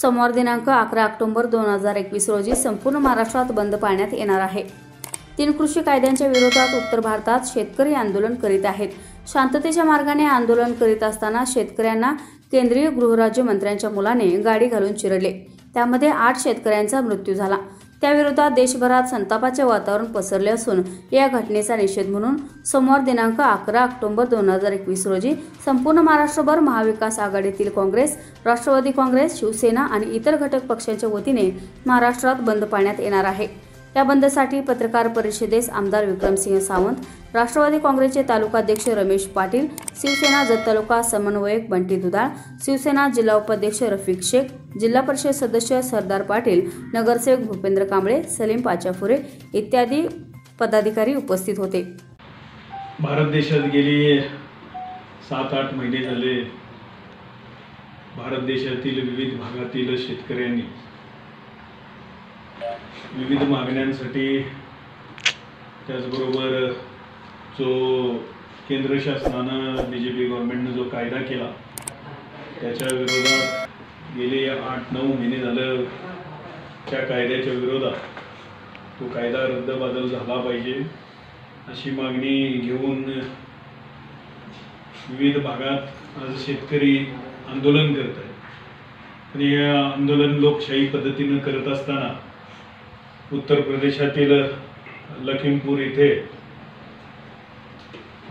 सोमवार दिनांक अकरा ऑक्टोबर दोन हजार एकवीस रोजी संपूर्ण महाराष्ट्रात बंद पाळण्यात येणार आहे. तीन कृषी कायद्यांच्या विरोधात उत्तर भारतात शेतकरी आंदोलन करीत आहेत. शांततेच्या मार्गाने आंदोलन करीत असताना शेतकऱ्यांना केंद्रीय गृहराज्यमंत्र्यांच्या मुलाने गाडी घालून चिरडले. त्यामध्ये आठ शेतकऱ्यांचा मृत्यू झाला. त्याविरोधात देशभरात संतापाचे वातावरण पसरले असून या घटनेचा निषेध म्हणून सोमवार दिनांक अकरा ऑक्टोबर दोन हजार एकवीस रोजी संपूर्ण महाराष्ट्रभर महाविकास आघाडीतील काँग्रेस राष्ट्रवादी काँग्रेस शिवसेना आणि इतर घटक पक्षांच्या वतीने महाराष्ट्रात बंद पाळण्यात येणार आहे. या बंदसाठी पत्रकार परिषदेस आमदार विक्रमसिंह सावंत राष्ट्रवादी काँग्रेसचे तालुकाध्यक्ष रमेश पाटील शिवसेना जत तालुका समन्वयक बंटी दुधाळ शिवसेना जिल्हा उपाध्यक्ष रफिक शेख जिल्हा परिषद सदस्य सरदार पाटील नगरसेवक भूपेंद्र कांबळे सलीम पाचाफुरे इत्यादी पदाधिकारी उपस्थित होते. भारत देशात गेली सात आठ महिने झाले. भारत देशातील विविध भागातील शेतकऱ्यांनी विविध मागण्यांसाठी त्याचबरोबर जो केंद्र शासनानं बी जे पी गव्हर्नमेंटनं जो कायदा केला त्याच्या विरोधात गेले आठ नऊ महिने झालं त्या कायद्याच्या विरोधात तो कायदा रद्दबादल झाला पाहिजे अशी मागणी घेऊन विविध भागात आज शेतकरी आंदोलन करत आहेत. आणि हे आंदोलन लोकशाही पद्धतीनं करत असताना उत्तर प्रदेशातील लखीमपूर इथे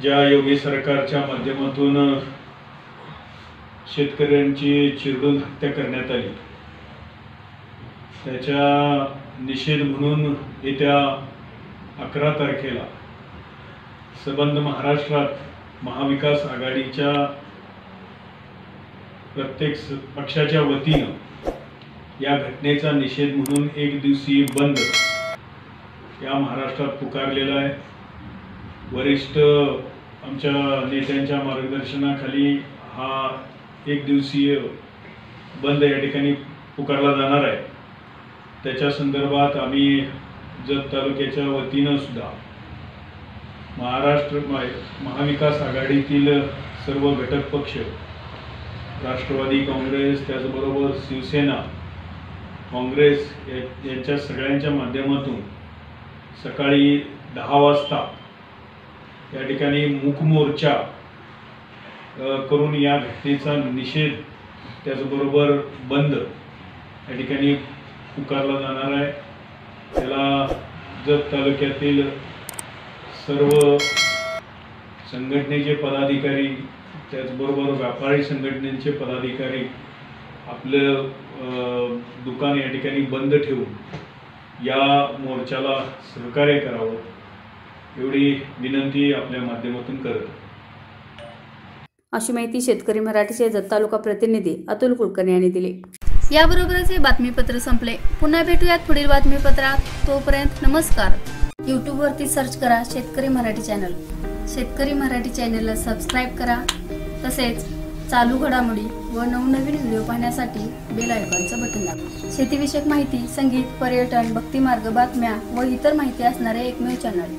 ज्या योगी सरकारच्या माध्यमातून शेतकऱ्यांची चिरडून हत्या करण्यात आली त्याच्या निषेध म्हणून येत्या अकरा तारखेला सबंध महाराष्ट्रात महाविकास आघाडीच्या प्रत्येक पक्षाच्या वतीनं या घटनेचा निषेध म्हणून एक दिवसीय बंद या महाराष्ट्रात पुकारलेला आहे. वरिष्ठ आमच्या नेत्यांच्या मार्गदर्शनाखाली हा एक दिवसीय बंद या ठिकाणी पुकारला जाणार आहे. त्याच्या संदर्भात आम्ही जत तालुक्याच्या वतीनं सुद्धा महाराष्ट्र महाविकास आघाडीतील सर्व घटक पक्ष राष्ट्रवादी काँग्रेस त्याचबरोबर शिवसेना काँग्रेस या- यांच्या सगळ्यांच्या माध्यमातून सकाळी दहा वाजता या ठिकाणी मूकमोर्चा करून या घटनेचा निषेध त्याचबरोबर बंद या ठिकाणी पुकारला जाणार आहे. त्याला जत तालुक्यातील सर्व संघटनेचे पदाधिकारी त्याचबरोबर व्यापारी संघटनेचे पदाधिकारी आपलं दुकान या ठिकाणी बंद ठेवून या मोर्चाला सहकार्य करावं एवढी विनंती आपल्या माध्यमातून करत. अशी माहिती शेतकरी मराठीचे जत तालुका प्रतिनिधी अतुल कुलकर्णी यांनी दिली. याबरोबरच हे बातमीपत्र संपले. पुन्हा भेटूयात पुढील बातमीपत्रात. तोपर्यंत नमस्कार. यूट्यूबवरती सर्च करा शेतकरी मराठी चॅनल. शेतकरी मराठी चॅनलला सबस्क्राईब करा. तसेच चालू घडामोडी व नवनवीन व्हिडिओ पाहण्यासाठी बेल आयकॉनचं बटन दाबा. शेतीविषयक माहिती संगीत पर्यटन भक्तिमार्ग बातम्या व इतर माहिती असणारे एकमेव चॅनल.